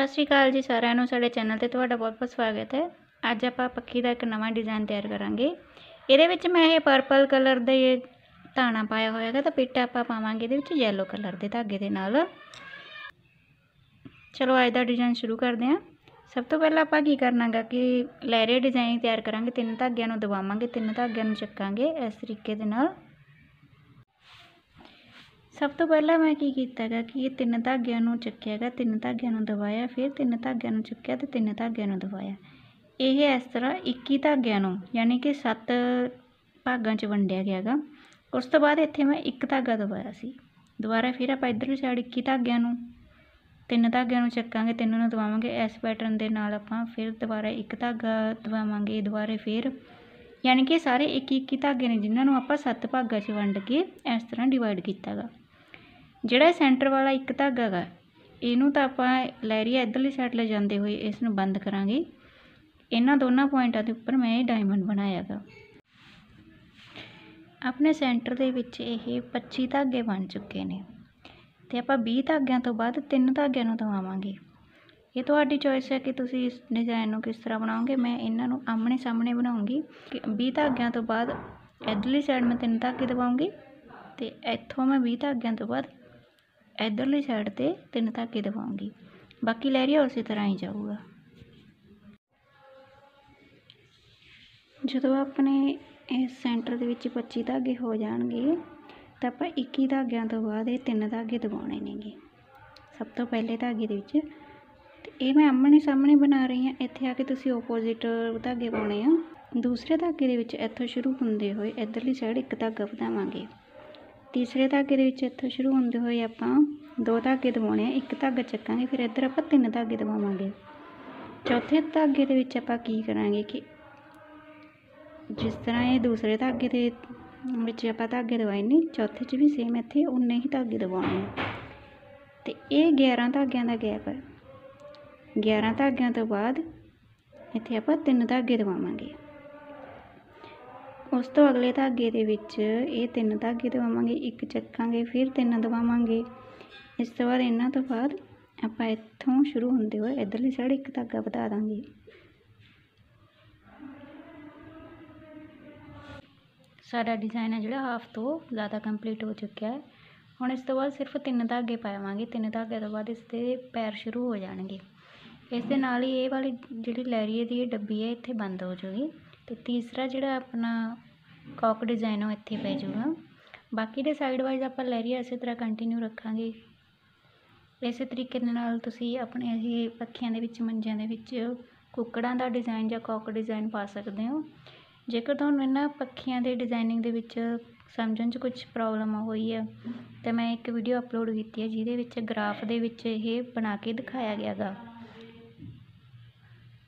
ਸਤਿ ਸ਼੍ਰੀ ਅਕਾਲ ਜੀ ਸਾਰਿਆਂ ਨੂੰ, ਸਾਡੇ ਚੈਨਲ ਤੇ ਤੁਹਾਡਾ ਬਹੁਤ-ਬਹੁਤ ਸਵਾਗਤ ਹੈ। ਅੱਜ ਆਪਾਂ ਪੱਖੀ ਦਾ ਇੱਕ ਨਵਾਂ ਡਿਜ਼ਾਈਨ ਤਿਆਰ ਕਰਾਂਗੇ। ਇਹਦੇ ਵਿੱਚ ਮੈਂ ਇਹ ਪਰਪਲ ਕਲਰ ਦੇ ਧਾਣਾ ਪਾਇਆ ਹੋਇਆ ਹੈਗਾ, ਤਾਂ ਪਿੱਟ ਆਪਾਂ ਪਾਵਾਂਗੇ, ਇਹਦੇ ਵਿੱਚ ਯੈਲੋ ਕਲਰ ਦੇ ਧਾਗੇ ਦੇ ਨਾਲ। ਚਲੋ, ਅੱਜ ਦਾ ਡਿਜ਼ਾਈਨ ਸ਼ੁਰੂ ਕਰਦੇ ਹਾਂ। ਸਭ ਤੋਂ ਪਹਿਲਾਂ ਆਪਾਂ ਕੀ ਕਰਨਾਗਾ ਕਿ ਲਹਿਰੇ ਡਿਜ਼ਾਈਨ ਤਿਆਰ ਕਰਾਂਗੇ, ਤਿੰਨ ਧਾਗਿਆਂ ਨੂੰ ਦਬਾਵਾਂਗੇ, ਤਿੰਨ ਧਾਗਿਆਂ ਨੂੰ ਚੱਕਾਂਗੇ ਇਸ ਤਰੀਕੇ ਦੇ ਨਾਲ। ਸਭ ਤੋਂ ਪਹਿਲਾਂ ਮੈਂ ਕੀ ਕੀਤਾ ਹੈਗਾ ਕਿ ਇਹ ਤਿੰਨ ਧਾਗਿਆਂ ਨੂੰ ਚੱਕਿਆ ਹੈਗਾ ਤਿੰਨ ਧਾਗਿਆਂ ਨੂੰ ਦਬਾਇਆ, ਫਿਰ ਤਿੰਨ ਧਾਗਿਆਂ ਨੂੰ ਚੱਕਿਆ ਅਤੇ ਤਿੰਨ ਧਾਗਿਆਂ ਨੂੰ ਦਬਾਇਆ। ਇਹ ਇਸ ਤਰ੍ਹਾਂ 21 ਧਾਗਿਆਂ ਨੂੰ ਯਾਨੀ ਕਿ 7 ਭਾਗਾਂ 'ਚ ਵੰਡਿਆ ਗਿਆ ਹੈਗਾ ਉਸ ਤੋਂ ਬਾਅਦ ਇੱਥੇ ਮੈਂ ਇੱਕ ਧਾਗਾ ਦਬਾਇਆ ਸੀ। ਦੁਬਾਰਾ ਫਿਰ ਆਪਾਂ ਇੱਧਰਲੀ ਸਾਈਡ 21 ਧਾਗਿਆਂ ਨੂੰ, ਤਿੰਨ ਧਾਗਿਆਂ ਨੂੰ ਚੱਕਾਂਗੇ, ਤਿੰਨ ਨੂੰ ਦਬਾਵਾਂਗੇ, ਇਸ ਪੈਟਰਨ ਦੇ ਨਾਲ ਆਪਾਂ ਫਿਰ ਦੁਬਾਰਾ ਇੱਕ ਧਾਗਾ ਦਬਾਵਾਂਗੇ ਦੁਬਾਰੇ ਫਿਰ ਯਾਨੀ ਕਿ ਸਾਰੇ 21 21 ਧਾਗੇ ਨੇ ਜਿਨ੍ਹਾਂ ਨੂੰ ਆਪਾਂ ਸੱਤ ਭਾਗਾਂ 'ਚ ਵੰਡ ਕੇ ਇਸ ਤਰ੍ਹਾਂ ਡਿਵਾਈਡ ਕੀਤਾ ਗਾ ਜਿਹੜਾ ਸੈਂਟਰ ਵਾਲਾ ਇੱਕ ਧਾਗਾ ਗਾ, ਇਹਨੂੰ ਤਾਂ ਆਪਾਂ ਲਹਿਰੀਆ ਇੱਧਰਲੀ ਸਾਈਡ ਲੈ ਜਾਂਦੇ ਹੋਏ ਇਸ ਨੂੰ ਬੰਦ ਕਰਾਂਗੇ। ਇਹਨਾਂ ਦੋਨਾਂ ਪੁਆਇੰਟਾਂ ਦੇ ਉੱਪਰ ਮੈਂ ਇਹ ਡਾਇਮੰਡ ਬਣਾਇਆ ਗਾ। ਆਪਣੇ ਸੈਂਟਰ ਦੇ ਵਿੱਚ ਇਹ 25 ਧਾਗੇ ਬਣ ਚੁੱਕੇ ਨੇ। ਤੇ ਆਪਾਂ 20 ਧਾਗਿਆਂ ਤੋਂ ਬਾਅਦ ਤਿੰਨ ਧਾਗਿਆਂ ਨੂੰ ਦਵਾਵਾਂਗੇ। ਇਹ ਤੁਹਾਡੀ ਚੋਇਸ ਹੈ ਕਿ ਤੁਸੀਂ ਇਸ ਡਿਜ਼ਾਈਨ ਨੂੰ ਕਿਸ ਤਰ੍ਹਾਂ ਬਣਾਓਗੇ। ਮੈਂ ਇਹਨਾਂ ਨੂੰ ਆਮਣੇ ਸਾਹਮਣੇ ਬਣਾਉਂਗੀ। ਕਿ 20 ਧਾਗਿਆਂ ਤੋਂ ਬਾਅਦ ਇੱਧਰਲੀ ਸਾਈਡ ਮੈਂ ਤਿੰਨ ਧਾਗੇ ਦਵਾਉਂਗੀ। ਤੇ ਇੱਥੋਂ ਮੈਂ 20 ਧਾਗਿਆਂ ਤੋਂ ਬਾਅਦ ਇੱਧਰਲੀ ਸਾਈਡ ਤੇ ਤਿੰਨ ਧਾਗੇ ਦਵਾਉਂਗੀ ਬਾਕੀ ਲਹਿਰੀਆ ਉਸੇ ਤਰ੍ਹਾਂ ਹੀ ਜਾਊਗਾ। ਜਦੋਂ ਆਪਣੇ ਇਸ ਸੈਂਟਰ ਦੇ ਵਿੱਚ 25 ਧਾਗੇ ਹੋ ਜਾਣਗੇ, ਤਾਂ ਆਪਾਂ 21 ਧਾਗਿਆਂ ਤੋਂ ਬਾਅਦ ਇਹ ਤਿੰਨ ਧਾਗੇ ਦਬਾਉਣੇ ਨੇਗੇ। ਸਭ ਤੋਂ ਪਹਿਲੇ ਧਾਗੇ ਦੇ ਵਿੱਚ। ਤੇ ਇਹ ਮੈਂ ਆਮਣੇ ਸਾਹਮਣੇ ਬਣਾ ਰਹੀ ਹਾਂ। ਇੱਥੇ ਆ ਕੇ ਤੁਸੀਂ ਆਪੋਜ਼ਿਟ ਧਾਗੇ ਪਾਉਣੇ ਆ। ਦੂਸਰੇ ਧਾਗੇ ਦੇ ਵਿੱਚ ਇੱਥੋਂ ਸ਼ੁਰੂ ਹੁੰਦੇ ਹੋਏ ਇੱਧਰਲੀ ਸਾਈਡ ਇੱਕ ਧਾਗਾ ਵਧਾਵਾਂਗੇ। ਤੀਸਰੇ ਧਾਗੇ ਦੇ ਵਿੱਚ ਇੱਥੋਂ ਸ਼ੁਰੂ ਹੁੰਦੇ ਹੋਏ ਆਪਾਂ ਦੋ ਧਾਗੇ ਦਬਾਉਣੇ ਆ, ਇੱਕ ਧਾਗਾ ਚੱਕਾਂਗੇ, ਫਿਰ ਇੱਧਰ ਆਪਾਂ ਤਿੰਨ ਧਾਗੇ ਦਬਾਵਾਂਗੇ। ਚੌਥੇ ਧਾਗੇ ਦੇ ਵਿੱਚ ਆਪਾਂ ਕੀ ਕਰਾਂਗੇ ਕਿ ਜਿਸ ਤਰ੍ਹਾਂ ਇਹ ਦੂਸਰੇ ਧਾਗੇ ਦੇ ਵਿੱਚ ਆਪਾਂ ਧਾਗੇ ਦਵਾਏ ਨੇ, ਚੌਥੇ 'ਚ ਵੀ ਸੇਮ ਇੱਥੇ ਉਨੇ ਹੀ ਧਾਗੇ ਦਵਾਉਣੇ ਤੇ ਇਹ 11 ਧਾਗਿਆਂ ਦਾ ਗੈਪ ਹੈ 11 ਧਾਗਿਆਂ ਤੋਂ ਬਾਅਦ ਇੱਥੇ ਆਪਾਂ ਤਿੰਨ ਧਾਗੇ ਦਵਾਵਾਂਗੇ ਉਸ ਤੋਂ ਅਗਲੇ ਧਾਗੇ ਦੇ ਵਿੱਚ ਇਹ ਤਿੰਨ ਧਾਗੇ ਦਵਾਵਾਂਗੇ, ਇੱਕ ਚੱਕਾਂਗੇ, ਫਿਰ ਤਿੰਨ ਦਵਾਵਾਂਗੇ। ਇਸ ਤੋਂ ਬਾਅਦ ਇਹਨਾਂ ਤੋਂ ਬਾਅਦ ਆਪਾਂ ਇੱਥੋਂ ਸ਼ੁਰੂ ਹੁੰਦੇ ਹੋਏ ਇੱਧਰਲੀ ਸਾਈਡ ਇੱਕ ਧਾਗਾ ਵਧਾ ਦਾਂਗੇ। ਸਾਡਾ ਡਿਜ਼ਾਈਨ ਹੈ ਜਿਹੜਾ ਹਾਫ ਤੋਂ ਜ਼ਿਆਦਾ ਕੰਪਲੀਟ ਹੋ ਚੁੱਕਿਆ ਹੈ। ਹੁਣ ਇਸ ਤੋਂ ਬਾਅਦ ਸਿਰਫ ਤਿੰਨ ਧਾਗੇ ਪਾਵਾਂਗੇ, ਤਿੰਨ ਧਾਗੇ ਤੋਂ ਬਾਅਦ ਇਸ ਦੇ ਪੈਰ ਸ਼ੁਰੂ ਹੋ ਜਾਣਗੇ। ਇਸ ਦੇ ਨਾਲ ਹੀ ਇਹ ਵਾਲੀ ਜਿਹੜੀ ਲੈਰੀਏ ਦੀ ਇਹ ਡੱਬੀ ਹੈ, ਇੱਥੇ ਬੰਦ ਹੋ ਜੂਗੀ। ਅਤੇ ਤੀਸਰਾ ਜਿਹੜਾ ਆਪਣਾ ਕੋਕ ਡਿਜ਼ਾਇਨ ਉਹ ਇੱਥੇ ਪੈ ਜਾਊਗਾ। ਬਾਕੀ ਦੇ ਸਾਈਡ ਵਾਈਜ਼ ਆਪਾਂ ਲੈਰੀਆ ਇਸੇ ਤਰ੍ਹਾਂ ਕੰਟੀਨਿਊ ਰੱਖਾਂਗੇ। ਇਸੇ ਤਰੀਕੇ ਦੇ ਨਾਲ ਤੁਸੀਂ ਆਪਣੇ ਇਹ ਪੱਖੀਆਂ ਦੇ ਵਿੱਚ, ਮੰਜਿਆਂ ਦੇ ਵਿੱਚ ਕੁੱਕੜਾਂ ਦਾ ਡਿਜ਼ਾਈਨ ਜਾਂ ਕੋਕ ਡਿਜ਼ਾਈਨ ਪਾ ਸਕਦੇ ਹੋ। ਜੇਕਰ ਤੁਹਾਨੂੰ ਇਹਨਾਂ ਪੱਖੀਆਂ ਦੇ ਡਿਜ਼ਾਈਨਿੰਗ ਦੇ ਵਿੱਚ ਸਮਝਣ 'ਚ ਕੁਝ ਪ੍ਰੋਬਲਮ ਹੋਈ ਹੈ ਤਾਂ ਮੈਂ ਇੱਕ ਵੀਡੀਓ ਅਪਲੋਡ ਕੀਤੀ ਹੈ ਜਿਹਦੇ ਵਿੱਚ ਗ੍ਰਾਫ ਦੇ ਵਿੱਚ ਇਹ ਬਣਾ ਕੇ ਦਿਖਾਇਆ ਗਿਆ ਗਾ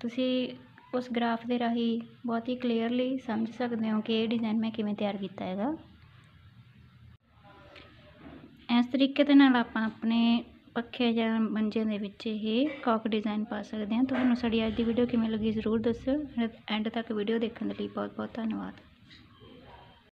ਤੁਸੀਂ ਉਸ ਗ੍ਰਾਫ ਦੇ ਰਾਹੀਂ ਬਹੁਤ ਹੀ ਕਲੀਅਰਲੀ ਸਮਝ ਸਕਦੇ ਹੋ ਕਿ ਇਹ ਡਿਜ਼ਾਈਨ ਮੈਂ ਕਿਵੇਂ ਤਿਆਰ ਕੀਤਾ ਹੈਗਾ। ਇਸ ਤਰੀਕੇ ਦੇ ਨਾਲ ਆਪਾਂ ਆਪਣੇ ਪੱਖੇ ਜਾਂ ਮੰਜੇ ਦੇ ਵਿੱਚ ਇਹ ਕੌਕ ਡਿਜ਼ਾਈਨ ਪਾ ਸਕਦੇ ਹਾਂ। ਤੁਹਾਨੂੰ ਸਾਡੀ ਅੱਜ ਦੀ ਵੀਡੀਓ ਕਿਵੇਂ ਲੱਗੀ ਜ਼ਰੂਰ ਦੱਸਿਓ। ਐਂਡ ਤੱਕ ਵੀਡੀਓ ਦੇਖਣ ਦੇ ਲਈ ਬਹੁਤ ਬਹੁਤ ਧੰਨਵਾਦ।